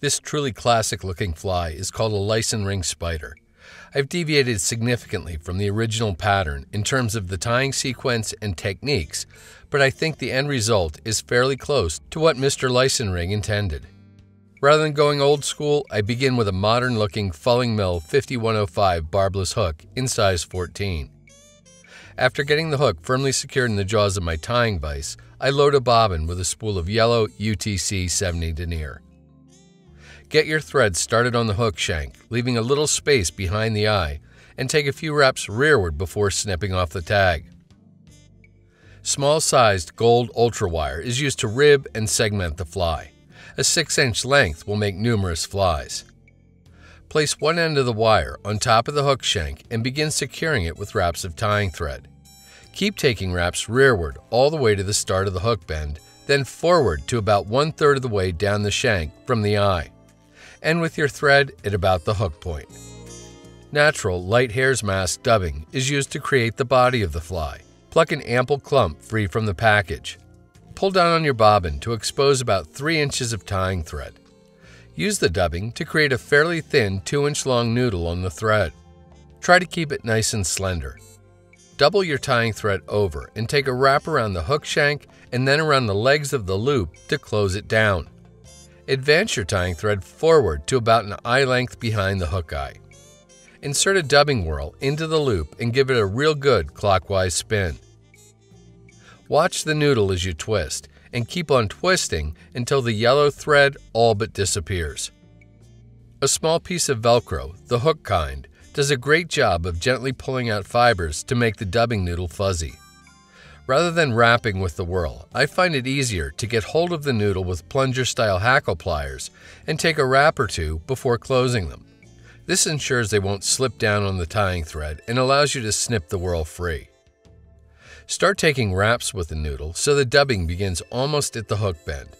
This truly classic looking fly is called a Leisenring spider. I've deviated significantly from the original pattern in terms of the tying sequence and techniques, but I think the end result is fairly close to what Mr. Leisenring intended. Rather than going old school, I begin with a modern looking Fulling Mill 5105 barbless hook in size 14. After getting the hook firmly secured in the jaws of my tying vise, I load a bobbin with a spool of yellow UTC 70 denier. Get your thread started on the hook shank, leaving a little space behind the eye, and take a few wraps rearward before snipping off the tag. Small sized gold ultra wire is used to rib and segment the fly. A 6 inch length will make numerous flies. Place one end of the wire on top of the hook shank and begin securing it with wraps of tying thread. Keep taking wraps rearward all the way to the start of the hook bend, then forward to about one third of the way down the shank from the eye. End with your thread at about the hook point. Natural light hare's mask dubbing is used to create the body of the fly. Pluck an ample clump free from the package. Pull down on your bobbin to expose about 3 inches of tying thread. Use the dubbing to create a fairly thin 2 inch long noodle on the thread. Try to keep it nice and slender. Double your tying thread over and take a wrap around the hook shank and then around the legs of the loop to close it down. Advance your tying thread forward to about an eye length behind the hook eye. Insert a dubbing whorl into the loop and give it a real good clockwise spin. Watch the noodle as you twist, and keep on twisting until the yellow thread all but disappears. A small piece of Velcro, the hook kind, does a great job of gently pulling out fibers to make the dubbing noodle fuzzy. Rather than wrapping with the whorl, I find it easier to get hold of the noodle with plunger style hackle pliers and take a wrap or two before closing them. This ensures they won't slip down on the tying thread and allows you to snip the whorl free. Start taking wraps with the noodle so the dubbing begins almost at the hook bend.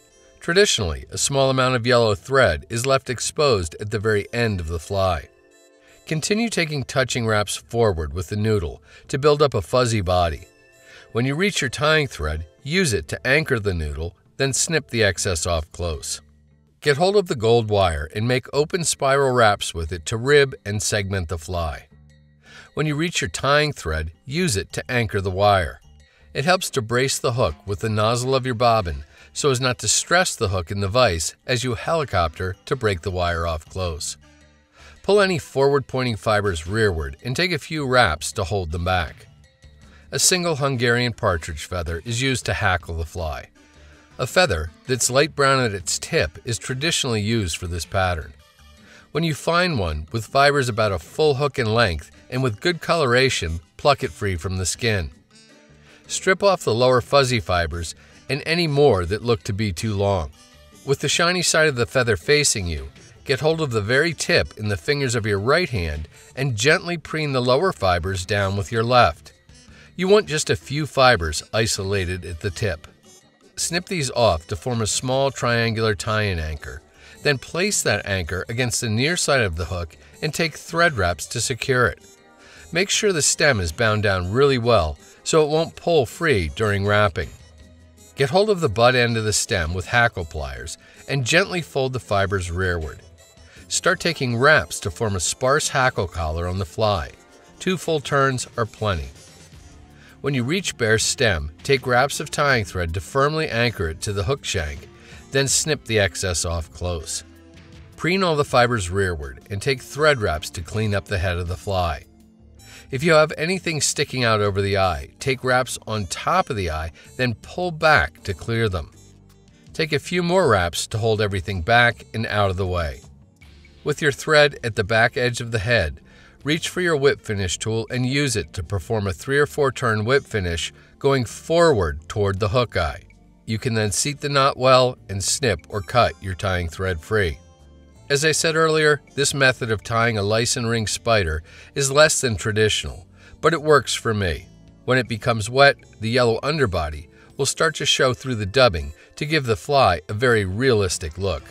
Traditionally, a small amount of yellow thread is left exposed at the very end of the fly. Continue taking touching wraps forward with the noodle to build up a fuzzy body. When you reach your tying thread, use it to anchor the noodle, then snip the excess off close. Get hold of the gold wire and make open spiral wraps with it to rib and segment the fly. When you reach your tying thread, use it to anchor the wire. It helps to brace the hook with the nozzle of your bobbin so as not to stress the hook in the vise as you helicopter to break the wire off close. Pull any forward pointing fibers rearward and take a few wraps to hold them back. A single Hungarian partridge feather is used to hackle the fly. A feather that's light brown at its tip is traditionally used for this pattern. When you find one with fibers about a full hook in length and with good coloration, pluck it free from the skin. Strip off the lower fuzzy fibers and any more that look to be too long. With the shiny side of the feather facing you, get hold of the very tip in the fingers of your right hand and gently preen the lower fibers down with your left. You want just a few fibers isolated at the tip. Snip these off to form a small triangular tie-in anchor. Then place that anchor against the near side of the hook and take thread wraps to secure it. Make sure the stem is bound down really well so it won't pull free during wrapping. Get hold of the butt end of the stem with hackle pliers and gently fold the fibers rearward. Start taking wraps to form a sparse hackle collar on the fly. Two full turns are plenty. When you reach bare stem, take wraps of tying thread to firmly anchor it to the hook shank then snip the excess off close. Preen all the fibers rearward and take thread wraps to clean up the head of the fly. If you have anything sticking out over the eye, take wraps on top of the eye, then pull back to clear them. Take a few more wraps to hold everything back and out of the way. With your thread at the back edge of the head, reach for your whip finish tool and use it to perform a 3 or 4 turn whip finish going forward toward the hook eye. You can then seat the knot well and snip or cut your tying thread free. As I said earlier, this method of tying a Leisenring spider is less than traditional, but it works for me. When it becomes wet, the yellow underbody will start to show through the dubbing to give the fly a very realistic look.